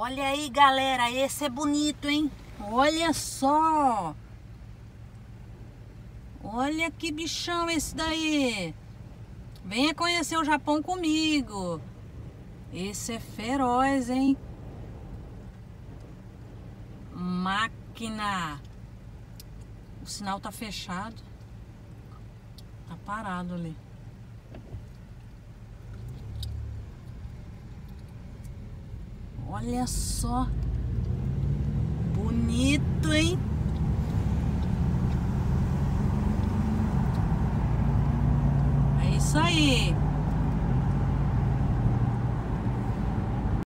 Olha aí, galera, esse é bonito, hein? Olha só! Olha que bichão esse daí! Venha conhecer o Japão comigo! Esse é feroz, hein? Máquina! O sinal tá fechado. Tá parado ali. Olha só. Bonito, hein? É isso aí.